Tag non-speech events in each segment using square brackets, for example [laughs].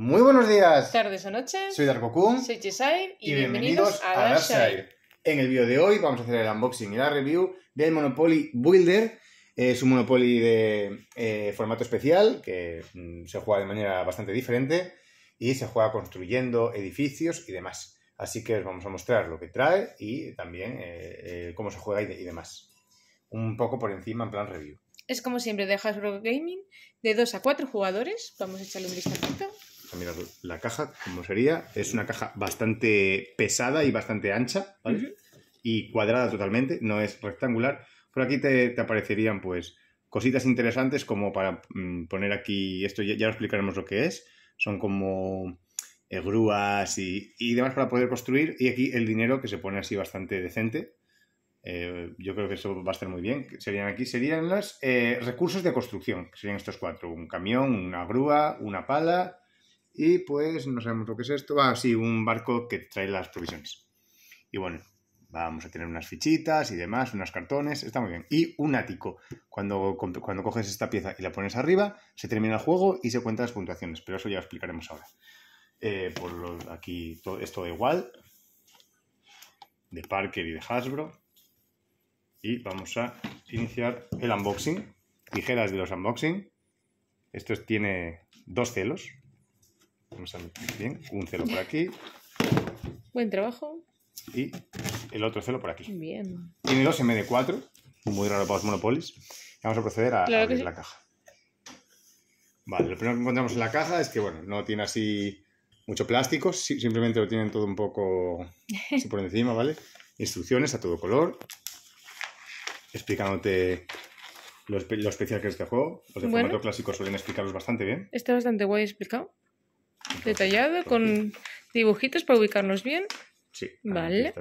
Muy buenos días. Tardes o noches. Soy Darko Soy Cheshire y, bienvenidos, a Darkshire. En el vídeo de hoy vamos a hacer el unboxing y la review del Monopoly Builder. Es un Monopoly de eh, formato especial que mm, se juega de manera bastante diferente y se juega construyendo edificios y demás. Así que os vamos a mostrar lo que trae y también eh, eh, cómo se juega y, demás. Un poco por encima en plan review. Es como siempre de Hasbro Gaming, de 2 a 4 jugadores. Vamos a echarle un vistacito. A mirar la caja, como sería. Es una caja bastante pesada y bastante ancha, ¿vale? Y cuadrada totalmente, no es rectangular. Por aquí te, aparecerían, pues, cositas interesantes como para mm, poner aquí, esto ya, ya, lo explicaremos lo que es. Son como eh, grúas y, y, demás para poder construir. Y aquí el dinero que se pone así bastante decente. Eh, yo creo que eso va a estar muy bien. Serían aquí, serían los eh, recursos de construcción, serían estos cuatro. Un camión, una grúa, una pala y pues no sabemos lo que es esto. Va, sí, un barco que trae las provisiones. Y bueno, vamos a tener unas fichitas y demás, unos cartones, está muy bien. Y un ático. Cuando, cuando coges esta pieza y la pones arriba, se termina el juego y se cuentan las puntuaciones, pero eso ya lo explicaremos ahora. Eh, por aquí todo, es todo igual, de Parker y de Hasbro y vamos a iniciar el unboxing. Tijeras de los unboxing. Esto tiene dos celos. Vamos a meter bien. Un celo por aquí. Buen trabajo. Y el otro celo por aquí. Bien. Tiene dos MD4. Muy raro para los monopolis. Vamos a proceder a abrir la caja. Vale, lo primero que encontramos en la caja es que, bueno, no tiene así mucho plástico, simplemente lo tienen todo un poco así por encima, ¿vale? Instrucciones a todo color, explicándote lo, especial que es este juego. Los de formato clásico suelen explicarlos bastante bien. Está bastante guay explicado. Detallado, con dibujitos para ubicarnos bien. Sí, vale.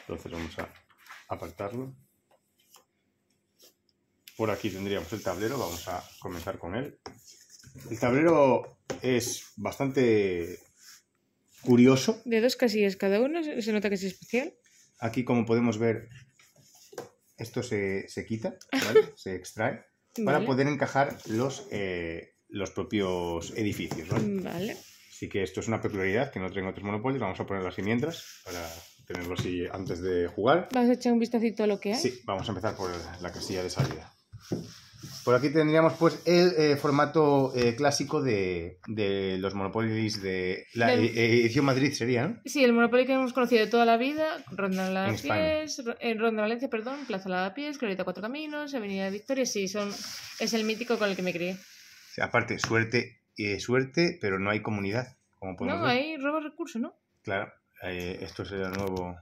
Entonces vamos a apartarlo. Por aquí tendríamos el tablero, vamos a comenzar con él. El tablero es bastante curioso. De dos casillas cada uno, se nota que es especial. Aquí, como podemos ver, esto se, quita, ¿vale? [laughs] se extrae, para poder encajar los, eh, los propios edificios. ¿vale? Así que esto es una peculiaridad que no tengo otros monopolios. Vamos a ponerlo así mientras, para tenerlo así antes de jugar. ¿Vas a echar un vistacito a lo que hay? Sí, vamos a empezar por la casilla de salida. Por aquí tendríamos pues el eh, formato eh, clásico de, los Monopolies de la e, edición Madrid sería, ¿no? Sí, el Monopoly que hemos conocido de toda la vida, Ronda de Lavapiés, en Ronda Valencia, perdón, Plaza Lavapiés, Glorieta Cuatro Caminos, Avenida Victoria, sí, son, es el mítico con el que me crié. Aparte, suerte, eh, suerte, pero no hay comunidad. Como no, hay robo recursos, ¿no? Claro, esto es el nuevo...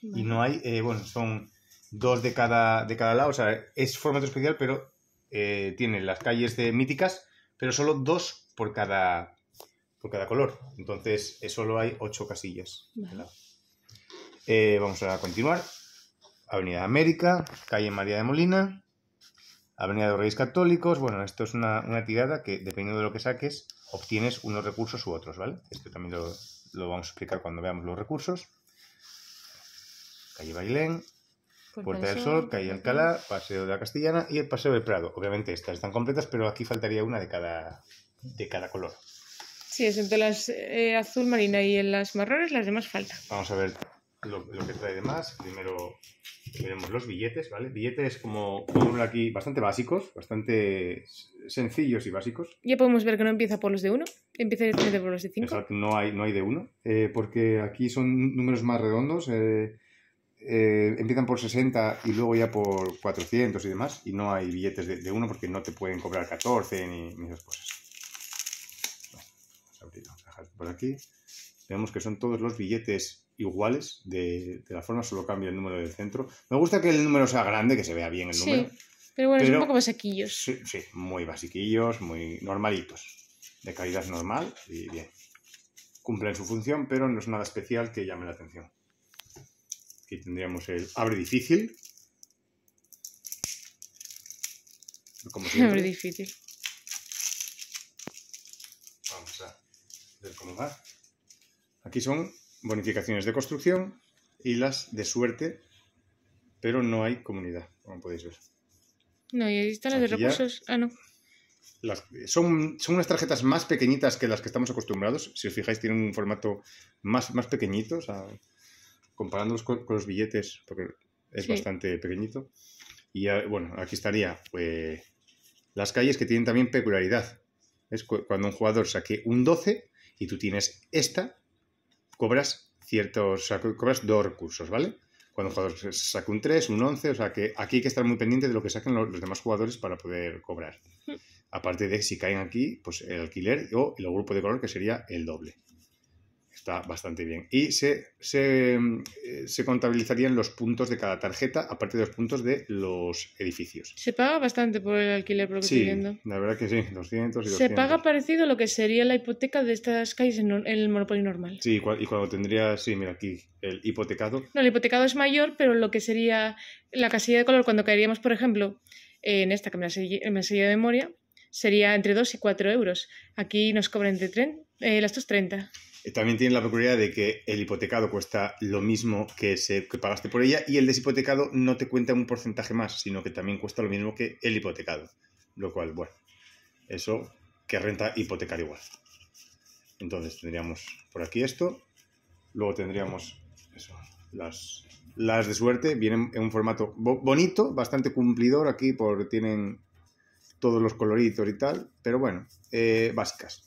Y no hay, bueno, son dos de cada, de cada lado, o sea, es formato especial, pero eh, tiene las calles de míticas, pero solo dos por cada, por cada color. Entonces, eh, solo hay ocho casillas. Eh, vamos a continuar. Avenida América, calle María de Molina, Avenida de Reyes Católicos. Bueno, esto es una, tirada que, dependiendo de lo que saques, obtienes unos recursos u otros, ¿vale? Esto también lo, lo vamos a explicar cuando veamos los recursos. Calle Bailén, Puerta del Sol, Calle Alcalá, Paseo de la Castellana y el Paseo del Prado. Obviamente estas están completas, pero aquí faltaría una de cada, de cada color. Sí, es entre las eh, azul marina y en las marrones, las demás faltan. Vamos a ver lo, que trae de más. Primero veremos los billetes, ¿vale? Billetes como, como aquí bastante básicos, bastante sencillos y básicos. Ya podemos ver que no empieza por los de uno, empieza directamente por los de 5. Exacto, no hay, no hay de uno, eh, porque aquí son números más redondos. Eh, eh, empiezan por 60 y luego ya por 400 y demás, y no hay billetes de, uno porque no te pueden cobrar 14 ni, esas cosas. vamos a abrir, vamos a dejar por aquí. Vemos que son todos los billetes iguales de, la forma, solo cambia el número del centro. Me gusta que el número sea grande, que se vea bien el número. Pero bueno, es un poco basiquillos. Sí, sí, muy basiquillos, muy normalitos. De calidad normal y bien. Cumplen su función, pero no es nada especial que llame la atención. Aquí tendríamos el abre difícil. [laughs] abre difícil. Vamos a ver cómo va. Aquí son bonificaciones de construcción y las de suerte, pero no hay comunidad, como podéis ver. No, y ahí están las de recursos. Ah, no. las- son, son unas tarjetas más pequeñitas que las que estamos acostumbrados. Si os fijáis, tienen un formato más, más pequeñito, o sea, comparándolos con, con los billetes, porque es Sí. bastante pequeñito. Y bueno, aquí estaría pues, las calles que tienen también peculiaridad. Es cu- cuando un jugador saque un 12 y tú tienes esta, cobras ciertos, o sea, co- cobras dos recursos, ¿vale? Cuando un jugador saque un 3, un 11, o sea que aquí hay que estar muy pendiente de lo que saquen los, los demás jugadores para poder cobrar. Aparte de si caen aquí, pues el alquiler o el grupo de color que sería el doble. Está bastante bien. Y se, se, eh, se contabilizarían los puntos de cada tarjeta, aparte de los puntos de los edificios. Se paga bastante por el alquiler, por lo que Sí, estoy viendo. la verdad que sí, 200 y 200. Se paga parecido a lo que sería la hipoteca de estas calles en, el Monopoly normal. Sí, y cua- y cuando tendría, sí, mira aquí, el hipotecado, No, el hipotecado es mayor, pero lo que sería la casilla de color, cuando caeríamos, por ejemplo, en esta que me la sé de memoria, sería entre 2 y 4 euros. Aquí nos cobran entre tren, eh, las 2,30. Eh, También tiene la peculiaridad de que el hipotecado cuesta lo mismo que, se, que pagaste por ella y el deshipotecado no te cuenta un porcentaje más, sino que también cuesta lo mismo que el hipotecado. Lo cual, bueno, eso que renta hipotecar igual. Entonces tendríamos por aquí esto, luego tendríamos eso, las, las de suerte, vienen en un formato bo- bonito, bastante cumplidor aquí, porque tienen todos los coloritos y tal, pero bueno, eh, básicas.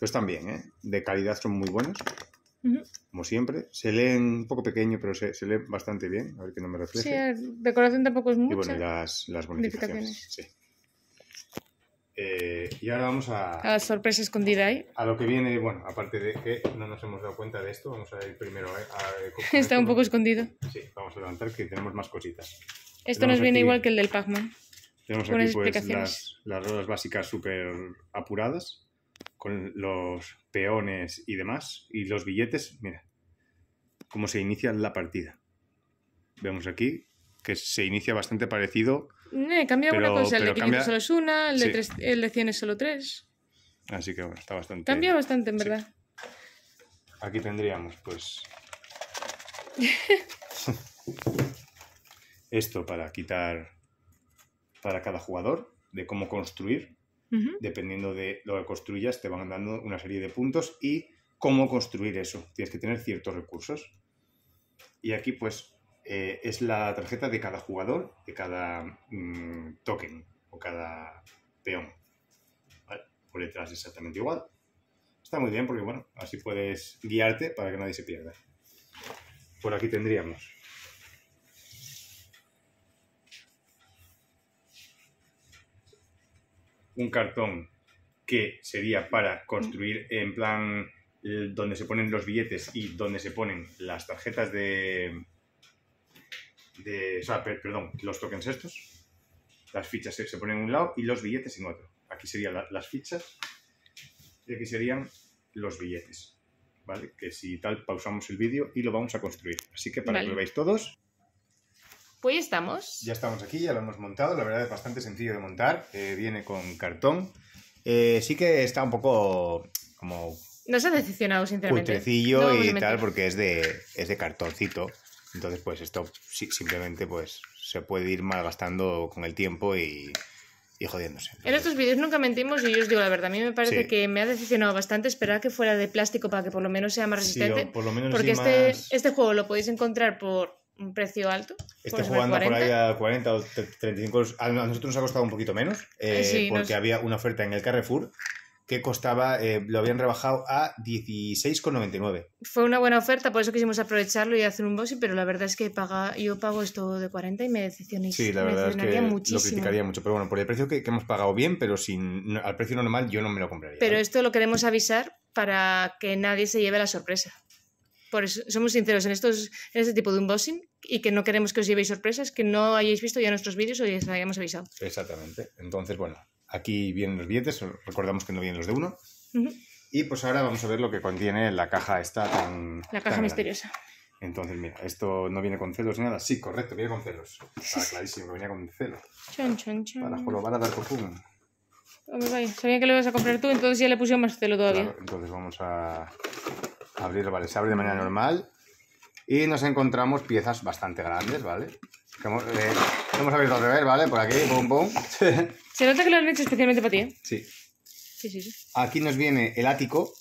Pero están bien, ¿eh? De calidad son muy buenas, Ujú. como siempre. Se leen un poco pequeño, pero se, se lee bastante bien. A ver que no me Sí, refleje. eh, decoración tampoco es y mucha. bueno, y las, las bonificaciones. Sí. Eh, y ahora vamos a, A la sorpresa escondida ahí. a lo que viene. Bueno, aparte de que no nos hemos dado cuenta de esto, vamos a ir primero a... a- [laughs] con Está un poco escondido. Sí, vamos a levantar que tenemos más cositas. Esto Tenemos nos viene aquí- igual que el del Pac-Man. Tenemos Buenas aquí pues las, las ruedas básicas súper apuradas, con los peones y demás, y los billetes, mira, cómo se inicia la partida. Vemos aquí que se inicia bastante parecido, Eh, cambia Pero- alguna cosa. El de pero 500 cambia- solo es una, el de, Sí. tres- el de 100 es solo 3. así que bueno, está bastante... Cambia bastante, en sí. verdad. Aquí tendríamos pues [laughs] esto para quitar para cada jugador, de cómo construir, Dependiendo de lo que construyas, te van dando una serie de puntos y cómo construir eso. Tienes que tener ciertos recursos. Y aquí, pues, eh, es la tarjeta de cada jugador, de cada mm, token o cada peón. Por detrás exactamente igual. Está muy bien porque, bueno, así puedes guiarte para que nadie se pierda. Por aquí tendríamos un cartón que sería para construir en plan eh, donde se ponen los billetes y donde se ponen las tarjetas de, de o sea, per- perdón, los tokens estos. Las fichas se, se ponen en un lado y los billetes en otro. Aquí serían la- las fichas y aquí serían los billetes. ¿Vale? Que si tal, pausamos el vídeo y lo vamos a construir. Así que para Vale. que lo veáis todos, Pues ya estamos. ya estamos aquí, ya lo hemos montado. La verdad es bastante sencillo de montar. eh, viene con cartón. Eh, sí que está un poco como Nos ha decepcionado, sinceramente. No a y tal porque es de, es de cartoncito. Entonces, pues esto sí- simplemente pues se puede ir malgastando con el tiempo y, y jodiéndose. En estos vídeos nunca mentimos y yo os digo la verdad. A mí me parece Sí. que me ha decepcionado bastante esperar que fuera de plástico para que por lo menos sea más sí, resistente. o por lo menos porque sí este, más- este juego lo podéis encontrar por un precio alto. Por juego anda por 40. ahí a 40 o 35 euros. A nosotros nos ha costado un poquito menos, eh, Eh, sí, porque nos- había una oferta en el Carrefour que costaba, eh, lo habían rebajado a 16,99. Fue una buena oferta, por eso quisimos aprovecharlo y hacer un bossy, pero la verdad es que paga, yo pago esto de 40 y me decepcioné. Sí, la verdad es que decepcionaría lo muchísimo. criticaría mucho. Pero bueno, por el precio que, que hemos pagado bien, pero sin no- al precio normal yo no me lo compraría. Pero esto lo queremos avisar para que nadie se lleve la sorpresa. Por eso somos sinceros en, estos, en este tipo de unboxing y que no queremos que os llevéis sorpresas, que no hayáis visto ya nuestros vídeos o ya os hayamos avisado. Exactamente. Entonces, bueno, aquí vienen los billetes, recordamos que no vienen los de uno. Y pues ahora vamos a ver lo que contiene la caja esta tan... La tan caja grande. misteriosa. Entonces, mira, esto no viene con celos ni nada. Sí, correcto, viene con celos. Está clarísimo que venía con celos. Chon, chon, chon. Para jorobar a dar copum. Hombre, vaya, sabía que lo ibas a comprar tú, entonces ya le pusieron más celo todavía. Claro, entonces vamos a abrirlo, vale, se abre de manera normal y nos encontramos piezas bastante grandes, ¿vale? Que hemos, eh, hemos abierto al revés, ¿vale? Por aquí, pum, pum. [laughs] Se nota que lo han hecho especialmente para ti, ¿eh? Sí. Sí, sí, sí. Aquí nos viene el ático.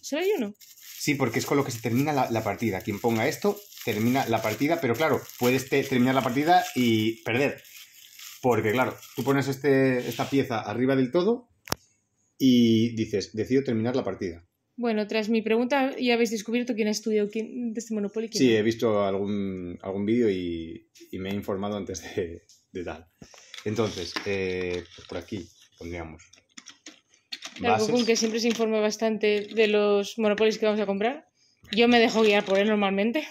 ¿Solo hay uno? Sí, porque es con lo que se termina la, la partida. Quien ponga esto, termina la partida, pero claro, puedes te- terminar la partida y perder. Porque claro, tú pones este, esta pieza arriba del todo y dices, decido terminar la partida. Bueno, tras mi pregunta, ya habéis descubierto quién ha estudiado quién, de este Monopoly. quién Sí, no. he visto algún, algún vídeo y, y me he informado antes de, de tal. Entonces, eh, pues por aquí pondríamos Claro. Cocoon, que siempre se informa bastante de los Monopolies que vamos a comprar. Yo me dejo guiar por él normalmente.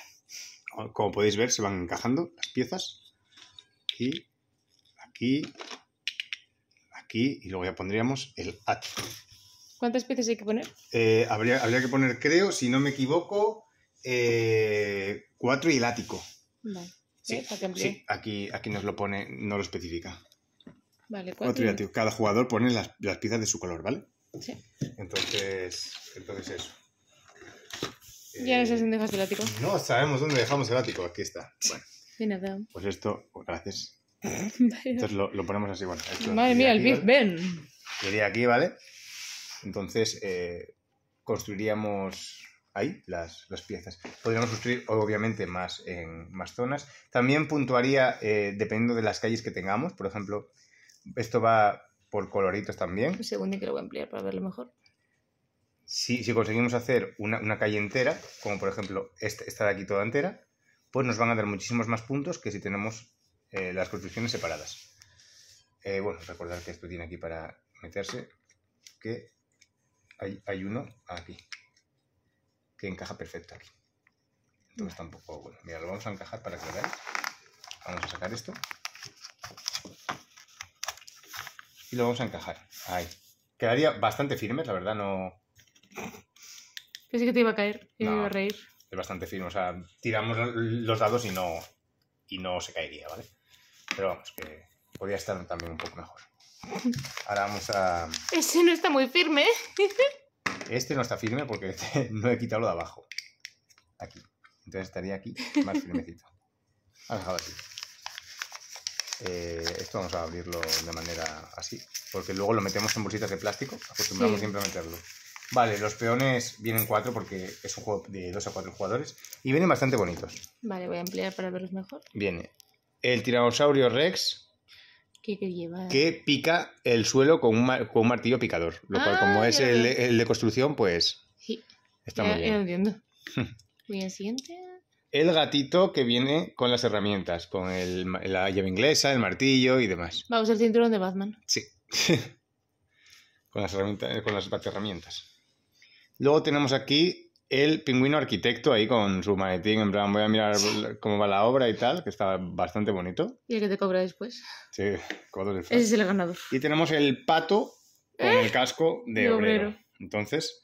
Como podéis ver, se van encajando las piezas. Aquí, aquí, aquí y luego ya pondríamos el ático. ¿Cuántas piezas hay que poner? Eh, habría, habría que poner, creo, si no me equivoco, eh, cuatro y el ático. Vale. Sí, ¿Eh? Sí, aquí, aquí nos lo pone, no lo especifica. Vale, Cuatro cuatro. y ático. Cada jugador pone las, las piezas de su color, ¿vale? Sí. Entonces, entonces eso. Ya no sé dónde dejas el ático. No sabemos dónde dejamos el ático. Aquí está. Bueno, De nada. pues esto, gracias. [laughs] Entonces lo, lo ponemos así. Bueno, Madre mía, el Big. Ben. Iría aquí, ¿vale? Entonces eh, construiríamos ahí las, las piezas. Podríamos construir, obviamente, más en más zonas. También puntuaría eh, dependiendo de las calles que tengamos. Por ejemplo, esto va por coloritos también. Un segundo que lo voy a ampliar para verlo mejor. Si, si conseguimos hacer una, una calle entera, como por ejemplo este- esta de aquí toda entera, pues nos van a dar muchísimos más puntos que si tenemos eh, las construcciones separadas. Eh, bueno, recordar que esto tiene aquí para meterse, que hay, hay uno aquí, que encaja perfecto aquí. Entonces tampoco, bueno, mira, lo vamos a encajar para que lo veáis. Vamos a sacar esto. Y lo vamos a encajar. Ahí. Quedaría bastante firme, la verdad, no, Pensé que te iba a caer y me iba a reír. es bastante firme. O sea, tiramos los dados y no, y no se caería, ¿vale? Pero vamos, que podría estar también un poco mejor. Ahora vamos a... Ese no está muy firme. [laughs] Este no está firme porque [laughs] no he quitado lo de abajo. Aquí. Entonces estaría aquí más firmecito. Vamos a dejarlo así. Eh, esto vamos a abrirlo de manera así, porque luego lo metemos en bolsitas de plástico. Acostumbramos Sí. siempre a meterlo. Vale, los peones vienen cuatro porque es un juego de dos a cuatro jugadores y vienen bastante bonitos. Vale, voy a ampliar para verlos mejor. Viene el tiranosaurio Rex ¿Qué, qué lleva? que pica el suelo con un, con un martillo picador. Lo cual, Ah, como es ya lo el, el de construcción, pues Sí, está ya, muy ya bien. lo entiendo. [laughs] Muy al siguiente. El gatito que viene con las herramientas, con el la llave inglesa, el martillo y demás. Vamos, el cinturón de Batman. Sí. [laughs] con las herramientas, con las herramientas. Luego tenemos aquí el pingüino arquitecto ahí con su maletín, en plan, voy a mirar [laughs] cómo va la obra y tal, que está bastante bonito. Y el que te cobra después. Sí, de Ese es el ganador. Y tenemos el pato con el casco de, de obrero. obrero. Entonces,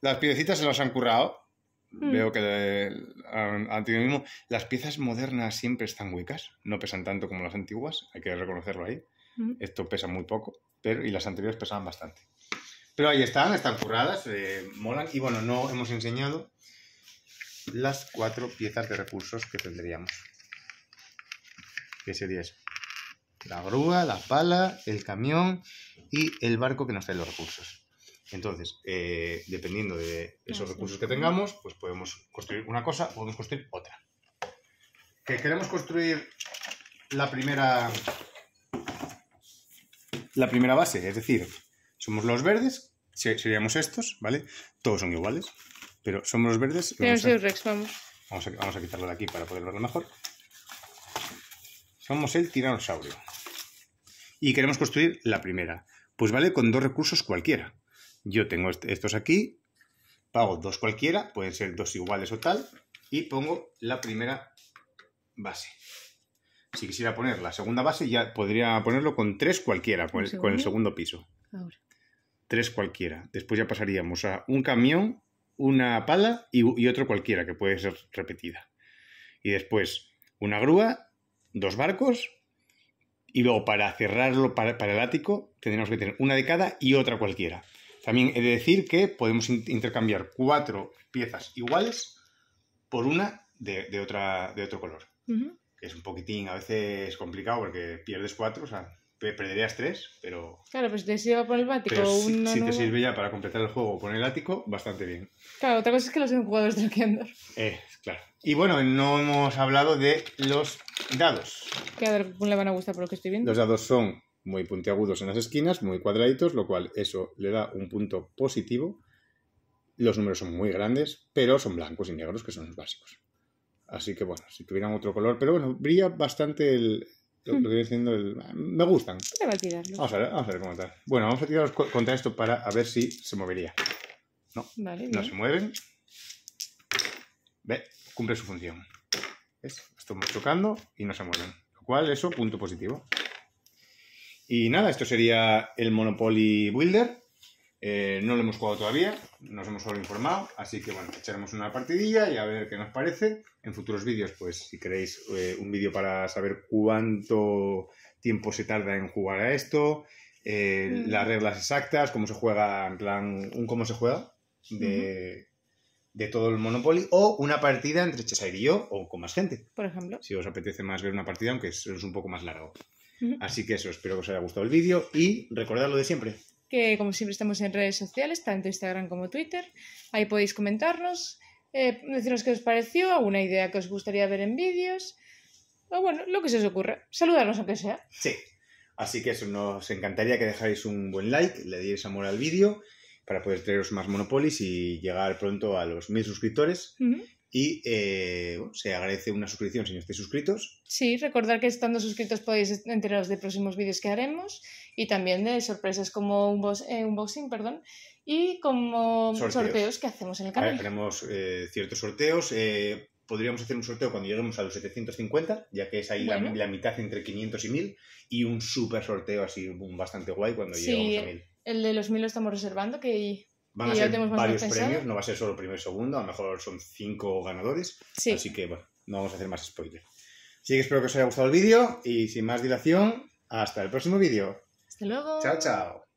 las piecitas se las han currado. Mm. Veo que eh, han, han tenido mismo. Las piezas modernas siempre están huecas, no pesan tanto como las antiguas, hay que reconocerlo ahí. Mm. Esto pesa muy poco, pero y las anteriores pesaban bastante. Pero ahí están, están curradas, eh, molan. Y bueno, no hemos enseñado las cuatro piezas de recursos que tendríamos. ¿Qué sería eso? La grúa, la pala, el camión y el barco que nos trae los recursos. Entonces, eh, dependiendo de esos recursos que tengamos, pues podemos construir una cosa o podemos construir otra. Que queremos construir la primera la primera base, es decir, somos los verdes, se- seríamos estos, ¿vale? Todos son iguales, pero somos los verdes. Vamos a, el Rex, vamos. vamos a- vamos a quitarlo de aquí para poder verlo mejor. Somos el tiranosaurio. Y queremos construir la primera. Pues vale con dos recursos cualquiera. Yo tengo est- estos aquí, pago dos cualquiera, pueden ser dos iguales o tal, y pongo la primera base. Si quisiera poner la segunda base, ya podría ponerlo con tres cualquiera, con ¿Un el, con el segundo piso. Ahora. Tres cualquiera. Después ya pasaríamos a un camión, una pala y, y otro cualquiera, que puede ser repetida. Y después una grúa, dos barcos, y luego para cerrarlo para, para el ático tendríamos que tener una de cada y otra cualquiera. También he de decir que podemos in- intercambiar cuatro piezas iguales por una de, de otra, de otro color. Es un poquitín a veces complicado porque pierdes cuatro, o sea, perderías tres, pero, Claro, pues te sirve para el bático pero si, si te sirve ya para completar el juego con el ático, bastante bien. Claro, otra cosa es que los jugadores de Kendor. Eh, claro. Y bueno, no hemos hablado de los dados. Que a ver, le van a gustar por lo que estoy viendo. Los dados son muy puntiagudos en las esquinas, muy cuadraditos, lo cual eso le da un punto positivo. Los números son muy grandes, pero son blancos y negros, que son los básicos. Así que bueno, si tuvieran otro color, pero bueno, brilla bastante el, lo, lo que viene siendo el... Me gustan. A tirarlo. Vamos a ver, vamos a ver cómo está. Bueno, vamos a tiraros co- contra esto para a ver si se movería. Vale, No bien. se mueven. Ve, cumple su función. ¿Ves? Estamos chocando y no se mueven. Lo cual, eso, punto positivo. Y nada, esto sería el Monopoly Builder. Eh, no lo hemos jugado todavía, nos hemos solo informado, así que bueno, echaremos una partidilla y a ver qué nos parece. En futuros vídeos, pues si queréis eh, un vídeo para saber cuánto tiempo se tarda en jugar a esto, eh, Mm. las reglas exactas, cómo se juega, en plan, un cómo se juega de, de todo el Monopoly, o una partida entre Cheshire y yo, o con más gente, Por ejemplo. si os apetece más ver una partida, aunque es, es un poco más largo. Así que eso, espero que os haya gustado el vídeo y recordad lo de siempre. Que como siempre estamos en redes sociales, tanto Instagram como Twitter. Ahí podéis comentarnos, eh, decirnos qué os pareció, alguna idea que os gustaría ver en vídeos. O bueno, lo que se os ocurra. Saludarnos aunque sea. Sí. Así que eso, nos encantaría que dejáis un buen like, le dierais amor al vídeo para poder traeros más Monopolis y llegar pronto a los mil suscriptores. Y eh, bueno, se agradece una suscripción si no estáis suscritos. Sí, recordar que estando suscritos podéis enteraros de próximos vídeos que haremos y también de sorpresas como un box- eh, unboxing, perdón, y como Sorteos. sorteos, que hacemos en el ver, canal. haremos eh, ciertos sorteos. eh, podríamos hacer un sorteo cuando lleguemos a los 750, ya que es ahí la- Bueno. la, mitad entre 500 y 1000. Y un super sorteo así bastante guay cuando Sí, lleguemos a 1000. El de los mil lo estamos reservando, que Van a ser varios premios, no va a ser solo primero y segundo, a lo mejor son cinco ganadores. sí. Así que bueno, no vamos a hacer más spoiler. Así que espero que os haya gustado el vídeo y sin más dilación, hasta el próximo vídeo. Hasta luego. Chao, chao.